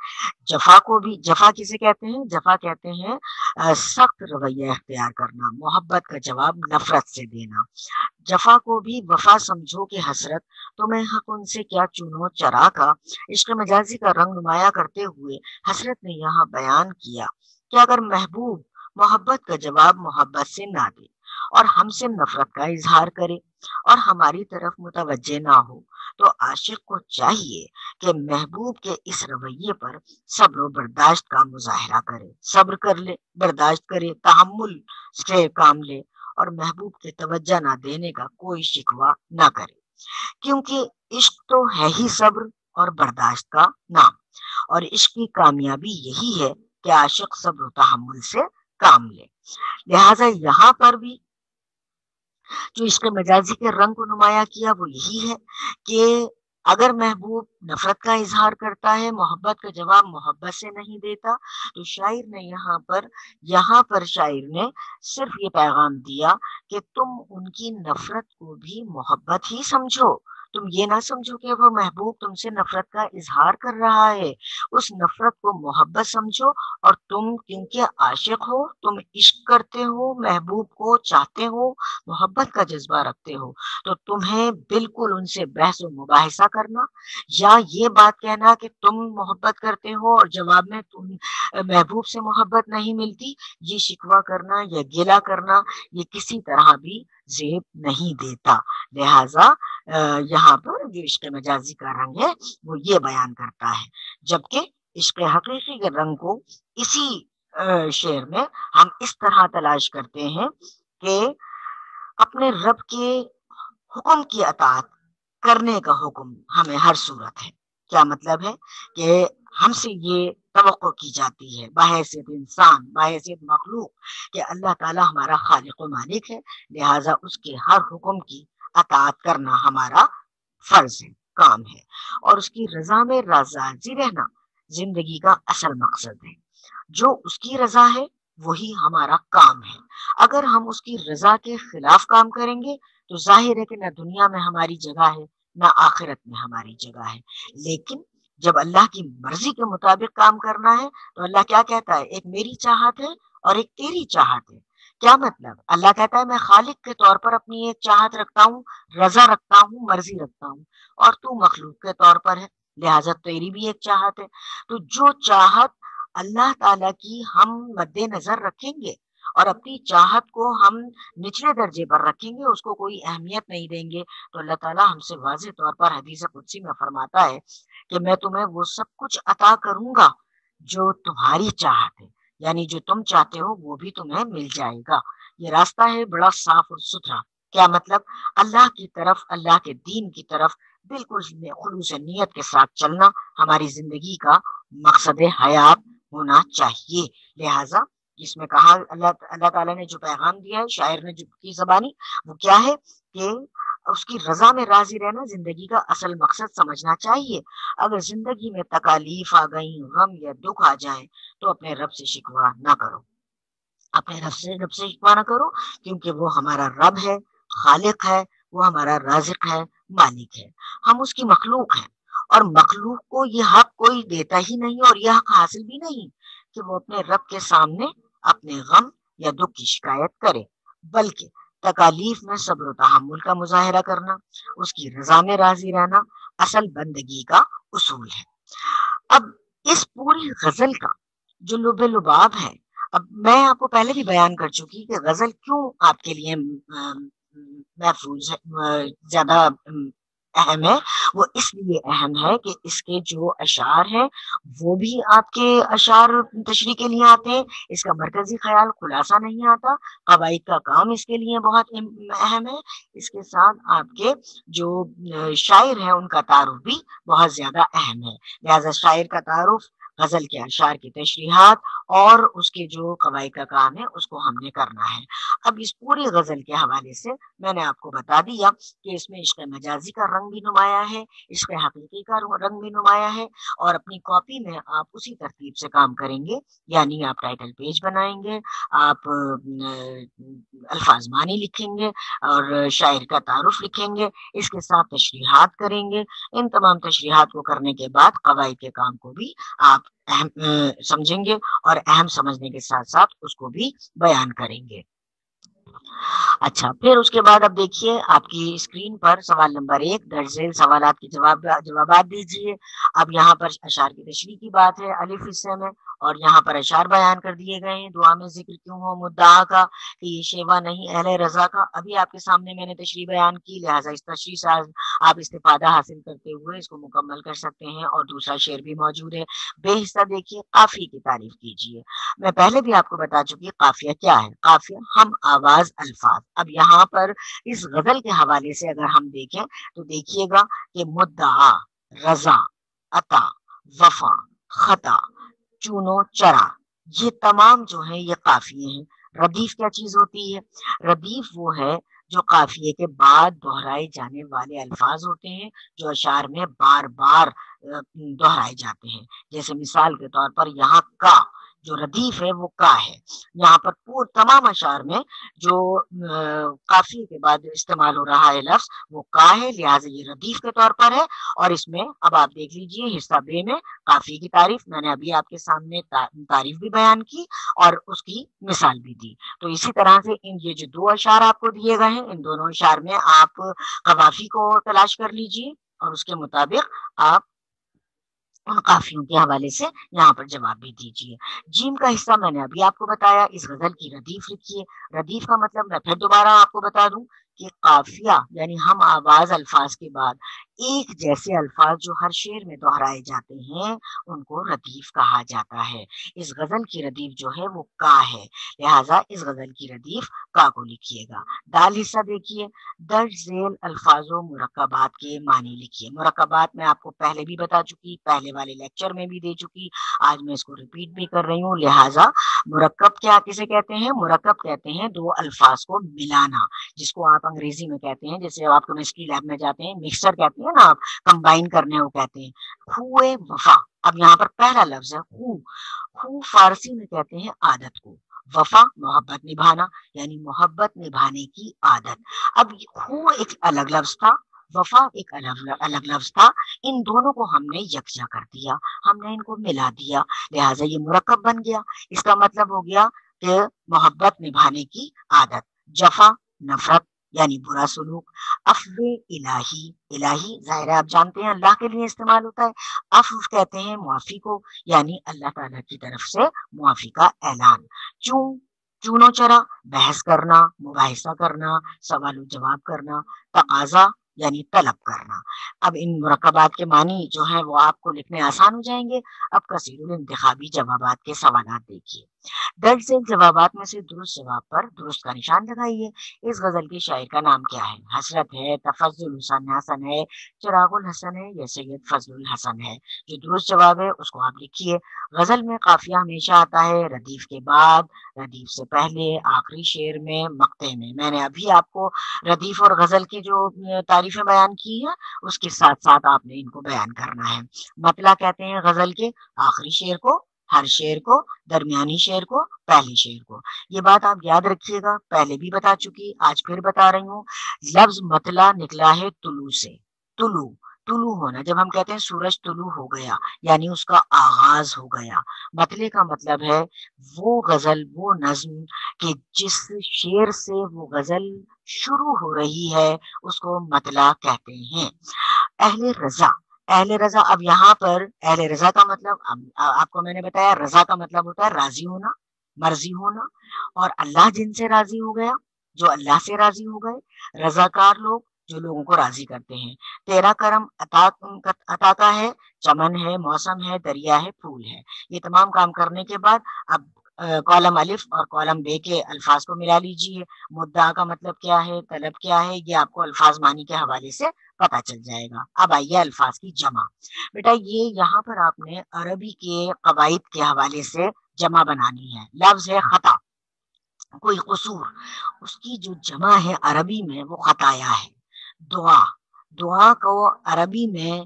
جفا کو بھی جفا کسے کہتے ہیں؟ جفا کہتے ہیں سخت رویہ اختیار کرنا، محبت کا جواب نفرت سے دینا۔ جفا کو بھی وفا سمجھو کہ حسرت، تو میں حق ان سے کیا چونو چرا کا۔ عشق مجازی کا رنگ نمایاں کرتے ہوئے حسرت نے یہاں بیان کیا کہ اگر محبوب محبت کا جواب محبت سے نہ دے اور ہم سے نفرت کا اظہار کرے اور ہماری طرف متوجہ نہ ہو۔ تو عاشق کو چاہیے کہ محبوب کے اس رویے پر صبر و برداشت کا مظاہرہ کرے۔ صبر کر لے، برداشت کرے، تحمل سے کام لے اور محبوب کے توجہ نہ دینے کا کوئی شکوہ نہ کرے۔ کیونکہ عشق تو ہے ہی صبر اور برداشت کا نام۔ اور عشق کی کامیابی یہی ہے کہ عاشق صبر و تحمل سے کام لے۔ لہذا یہاں پر بھی جو عشق مجازی کے رنگ کو نمایاں کیا وہ یہی ہے کہ اگر محبوب نفرت کا اظہار کرتا ہے، محبت کا جواب محبت سے نہیں دیتا، تو شاعر نے یہاں پر یہاں پر شاعر نے صرف یہ پیغام دیا کہ تم ان کی نفرت کو بھی محبت ہی سمجھو۔ تم یہ نہ سمجھو کہ وہ محبوب تم سے نفرت کا اظہار کر رہا ہے۔ اس نفرت کو محبت سمجھو اور تم کیونکہ عاشق ہو، تم عشق کرتے ہو، محبوب کو چاہتے ہو، محبت کا جذبہ رکھتے ہو۔ تو تمہیں بالکل ان سے بحث و مباحثہ کرنا یا یہ بات کہنا کہ تم محبت کرتے ہو اور جواب میں تم محبوب سے محبت نہیں ملتی، یہ شکوہ کرنا یا گلا کرنا، یہ کسی طرح بھی زیب نہیں دیتا۔ لہذا یہاں پر جو عشق مجازی کا رنگ ہے، وہ یہ بیان کرتا ہے۔ جبکہ عشق حقیقی کے رنگ کو اسی شعر میں ہم اس طرح تلاش کرتے ہیں کہ اپنے رب کے حکم کی اطاعت کرنے کا حکم ہمیں ہر صورت ہے۔ کیا مطلب ہے؟ کہ ہم سے یہ توقع کی جاتی ہے۔ بحیثیت انسان بحیثیت مخلوق کہ اللہ تعالیٰ ہمارا خالق و مالک ہے، لہٰذا اس کے ہر حکم کی اطاعت کرنا ہمارا فرض ہے، کام ہے۔ اور اس کی رضا میں راضی رہنا زندگی کا اصل مقصد ہے۔ جو اس کی رضا ہے، وہی ہمارا کام ہے۔ اگر ہم اس کی رضا کے خلاف کام کریں گے، تو ظاہر ہے کہ نہ دنیا میں ہماری جگہ ہے، نہ آخرت میں ہماری جگہ ہے۔ لیکن جب اللہ کی مرضی کے مطابق کام کرنا ہے تو اللہ کیا کہتا ہے؟ ایک میری چاہت ہے اور ایک تیری چاہت ہے۔ کیا مطلب؟ اللہ کہتا ہے، میں خالق کے طور پر اپنی ایک چاہت رکھتا ہوں، رضا رکھتا ہوں، مرضی رکھتا ہوں، اور تو مخلوق کے طور پر ہے۔ لہٰذا تیری بھی ایک چاہت ہے۔ تو جو چاہت اللہ تعالی کی ہم مد نظر رکھیں گے اور اپنی چاہت کو ہم نچلے درجے پر رکھیں گے، اس کو کوئی اہمیت نہیں دیں گے۔ تو اللہ تعالیٰ ہم سے واضح طور پر حدیث قدسی میں فرماتا ہے کہ میں تمہیں وہ سب کچھ عطا کروں گا جو تمہاری چاہت ہے یعنی جو تم چاہتے ہو وہ بھی تمہیں مل جائے گا۔ یہ راستہ ہے بڑا صاف اور ستھرا۔ کیا مطلب؟ اللہ کی طرف، اللہ کے دین کی طرف بالکل خلوص نیت کے ساتھ چلنا ہماری زندگی کا مقصد حیات ہونا چاہیے۔ لہٰذا جس میں کہا اللہ اللہ تعالیٰ نے جو پیغام دیا ہے، شاعر نے جو کی زبانی، وہ کیا ہے کہ اس کی رضا میں راضی رہنا زندگی کا اصل مقصد سمجھنا چاہیے۔ اگر زندگی میں تکالیف آ گئی، غم یا دکھ آ جائیں تو اپنے رب سے شکوا نہ کرو۔ اپنے رب سے رب سے شکوا نہ کرو، کیونکہ وہ ہمارا رب ہے، خالق ہے، وہ ہمارا رازق ہے، مالک ہے۔ ہم اس کی مخلوق ہیں، اور مخلوق کو یہ حق کوئی دیتا ہی نہیں اور یہ حق حاصل بھی نہیں کہ وہ اپنے رب کے سامنے اپنے غم یا دکھ کی شکایت کرے، بلکہ تکالیف میں صبر و تحمل کا مظاہرہ کرنا، اس کی رضا میں راضی رہنا اصل بندگی کا اصول ہے۔ اب اس پوری غزل کا جو لب لباب ہے، اب میں آپ کو پہلے بھی بیان کر چکی کہ غزل کیوں آپ کے لیے محفوظ زیادہ اہم ہے۔ وہ اس لیے اہم ہے کہ اس کے جو اشعار ہیں، وہ بھی آپ کے اشعار تشریح کے لیے آتے ہیں۔ اس کا مرکزی خیال خلاصہ نہیں آتا۔ قواعد کا کام اس کے لیے بہت اہم ہے۔ اس کے ساتھ آپ کے جو شاعر ہیں، ان کا تعارف بھی بہت زیادہ اہم ہے۔ لہٰذا شاعر کا تعارف، غزل کے اشعار کی تشریحات اور اس کے جو قواعد کا کام ہے، اس کو ہم نے کرنا ہے۔ اب اس پوری غزل کے حوالے سے میں نے آپ کو بتا دیا کہ اس میں عشق مجازی کا رنگ بھی نمایاں ہے، عشق حقیقی کا رنگ بھی نمایاں ہے اور اپنی کاپی میں آپ اسی ترتیب سے کام کریں گے یعنی آپ ٹائٹل پیج بنائیں گے، آپ الفاظ معنی لکھیں گے اور شاعر کا تعارف لکھیں گے، اس کے ساتھ تشریحات کریں گے۔ ان تمام تشریحات کو کرنے کے بعد قواعد کے کام کو بھی آپ اہم سمجھیں گے اور اہم سمجھنے کے ساتھ ساتھ اس کو بھی بیان کریں گے۔ اچھا پھر اس کے بعد اب دیکھیے، آپ کی اسکرین پر سوال نمبر ایک درج سوالات کے جواب، جوابات دیجیے۔ اب یہاں پر اشار کی تشریح کی بات ہے، الف حصے میں، اور یہاں پر اشار بیان کر دیے گئے ہیں۔ دعا میں ذکر کیوں ہو مدعا کا، کہ یہ شیوا نہیں، اہل رضا کا۔ ابھی آپ کے سامنے میں نے تشریح بیان کی، لہٰذا اس تشریح سے آپ استفادہ حاصل کرتے ہوئے اس کو مکمل کر سکتے ہیں۔ اور دوسرا شعر بھی موجود ہے۔ بے حصہ دیکھیے قافی کی تعریف کیجیے۔ میں پہلے بھی آپ کو بتا چکی قافیہ کیا ہے؟ قافیہ، ہم آواز بعض الفاظ۔ اب یہاں پر اس غزل کے حوالے سے اگر ہم دیکھیں تو دیکھیے گا کہ مدعا، رضا، عطا، وفا، خطا، چونو، چرا، یہ تمام جو ہیں یہ قافیے ہیں۔ ردیف کیا چیز ہوتی ہے؟ ردیف وہ ہے جو قافیے کے بعد دہرائے جانے والے الفاظ ہوتے ہیں، جو اشعار میں بار بار دہرائے جاتے ہیں۔ جیسے مثال کے طور پر یہاں کا جو ردیف ہے وہ کا ہے۔ یہاں پر پور تمام اشعار میں جو کافی کے بعد استعمال ہو رہا ہے لفظ وہ کا ہے، لہٰذا یہ ردیف کے طور پر ہے۔ اور اس میں اب آپ دیکھ لیجیے حصہ بے میں کافی کی تعریف، میں نے ابھی آپ کے سامنے تعریف بھی بیان کی اور اس کی مثال بھی دی۔ تو اسی طرح سے ان یہ جو دو اشعار آپ کو دیے گئے ہیں، ان دونوں اشعار میں آپ قوافی کو تلاش کر لیجیے اور اس کے مطابق آپ ان کافیوں کے حوالے سے یہاں پر جواب بھی دیجیے جیم کا حصہ میں نے ابھی آپ کو بتایا اس غزل کی ردیف لکھیے ردیف کا مطلب میں پھر دوبارہ آپ کو بتا دوں کہ قافیہ یعنی ہم آواز الفاظ کے بعد ایک جیسے الفاظ جو ہر شعر میں دہرائے جاتے ہیں، ان کو ردیف کہا جاتا ہے۔ اس غزل کی ردیف جو ہے وہ کا ہے۔ لہٰذا اس غزل کی ردیف کا کو لکھیے گا۔ دال حصہ دیکھیے۔ درج ذیل الفاظ و مرکبات کے معنی لکھیے۔ مرکبات میں آپ کو پہلے بھی بتا چکی، پہلے والے لیکچر میں بھی دے چکی۔ آج میں اس کو ریپیٹ بھی کر رہی ہوں۔ لہٰذا مرکب کیا کسے کہتے ہیں؟ مرکب کہتے ہیں دو الفاظ کو ملانا، جس کو آپ انگریزی میں کہتے ہیں، جیسے آپ کیمسٹری لیب میں جاتے ہیں، مکسچر کہتے ہیں نا آپ کمبائن کرنے کو کہتے ہیں۔ خوے وفا۔ اب یہاں پر پہلا لفظ ہے خو خو فارسی میں کہتے ہیں عادت کو۔ وفا، محبت نبھانا یعنی محبت نبھانے کی عادت۔ اب خو ایک الگ لفظ تھا، وفا ایک الگ الگ لفظ تھا۔ ان دونوں کو ہم نے یکجا کر دیا، ہم نے ان کو ملا دیا۔ لہٰذا یہ مرکب بن گیا۔ اس کا مطلب ہو گیا کہ محبت نبھانے کی عادت۔ جفا، نفرت یعنی برا سلوک افو الہی الہی ظاہر آپ جانتے ہیں اللہ کے لیے استعمال ہوتا ہے اف کہتے ہیں معافی کو یعنی اللہ تعالیٰ کی طرف سے معافی کا اعلان۔ چون چونو چرا؟ بحث کرنا، مباحثہ کرنا، سوال و جواب کرنا، تقاضا یعنی طلب کرنا۔ اب ان مرکبات کے معنی جو ہیں وہ آپ کو لکھنے آسان ہو جائیں گے۔ اب کثیر الانتخابی جوابات کے سوالات دیکھیے۔ درج سے جوابات میں سے درست جواب پر درست کا نشان لگائیے اس غزل کے شاعر کا نام کیا ہے؟ حسرت ہے، تفضل حسن حسن ہے، چراغ الحسن ہے یا سید فضل الحسن ہے۔ جو درست جواب ہے اس کو آپ لکھیے۔ غزل میں قافیہ ہمیشہ آتا ہے، ردیف کے بعد، ردیف سے پہلے، آخری شعر میں مقتے میں۔ میں نے ابھی آپ کو ردیف اور غزل کی جو تعریفیں بیان کی ہیں، اس کے ساتھ ساتھ آپ نے ان کو بیان کرنا ہے۔ مطلع کہتے ہیں غزل کے آخری شعر کو، ہر شعر کو، درمیانی شعر کو پہلی شعر کو۔ یہ بات آپ یاد رکھیے گا، پہلے بھی بتا چکی، آج پھر بتا رہی ہوں۔ لفظ مطلع نکلا ہے طلوع سے۔ طلوع طلوع ہونا، جب ہم کہتے ہیں سورج طلوع ہو گیا یعنی اس کا آغاز ہو گیا۔ مطلع کا مطلب ہے وہ غزل، وہ نظم کہ جس شعر سے وہ غزل شروع ہو رہی ہے، اس کو مطلع کہتے ہیں۔ اہل رضا اہل رضا، اب یہاں پر اہل رضا کا مطلب آپ کو میں نے بتایا رضا کا مطلب ہوتا ہے راضی ہونا، مرضی ہونا، اور اللہ جن سے راضی ہو گیا، جو اللہ سے راضی ہو گئے رضا کار لوگ جو لوگوں کو راضی کرتے ہیں۔ تیرا کرم عطا ہے، چمن ہے، موسم ہے، دریا ہے، پھول ہے۔ یہ تمام کام کرنے کے بعد اب کالم الف اور کالم بے کے الفاظ کو ملا لیجیے۔ مدعا کا مطلب کیا ہے، طلب کیا ہے، یہ آپ کو الفاظ معنی کے حوالے سے پتا چل جائے گا۔ اب آئیے الفاظ کی جمع۔ بیٹا، یہ یہاں پر آپ نے عربی کے قواعد کے حوالے سے جمع بنانی ہے۔ لفظ ہے خطا۔ کوئی قصور۔ اس کی جو جمع ہے عربی میں وہ خطایا ہے۔ دعا دعا کو عربی میں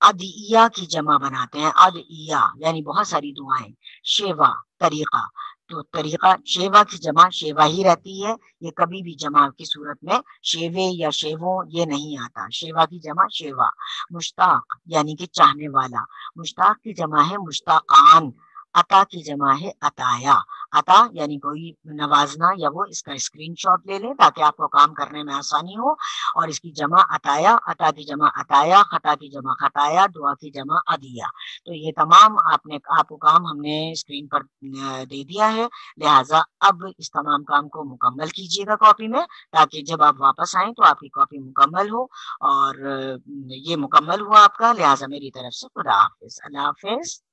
ادیا کی جمع بناتے ہیں ادیا یعنی بہت ساری دعائیں شیوا طریقہ۔ تو طریقہ شیوا کی جمع شیوا ہی رہتی ہے، یہ کبھی بھی جمع کی صورت میں شیوے یا شیووں یہ نہیں آتا۔ شیوا کی جمع شیوا مشتاق یعنی کہ چاہنے والا۔ مشتاق کی جمع ہے مشتاقان۔ عطا کی جمع ہے، عطایا۔ عطا یعنی کوئی نوازنا یا وہ اس کا اسکرین شاٹ لے لیں تاکہ آپ کو کام کرنے میں آسانی ہو۔ اور اس کی جمع عطایا، عطا کی جمع عطایا، خطا کی جمع خطایا، دعا کی جمع ادیا تو یہ تمام آپ نے، آپ کو کام ہم نے اسکرین پر دے دیا ہے۔ لہٰذا اب اس تمام کام کو مکمل کیجیے گا کاپی میں، تاکہ جب آپ واپس آئیں تو آپ کی کاپی مکمل ہو۔ اور یہ مکمل ہوا آپ کا۔ لہٰذا میری طرف سے خدا حافظ۔ اللہ حافظ۔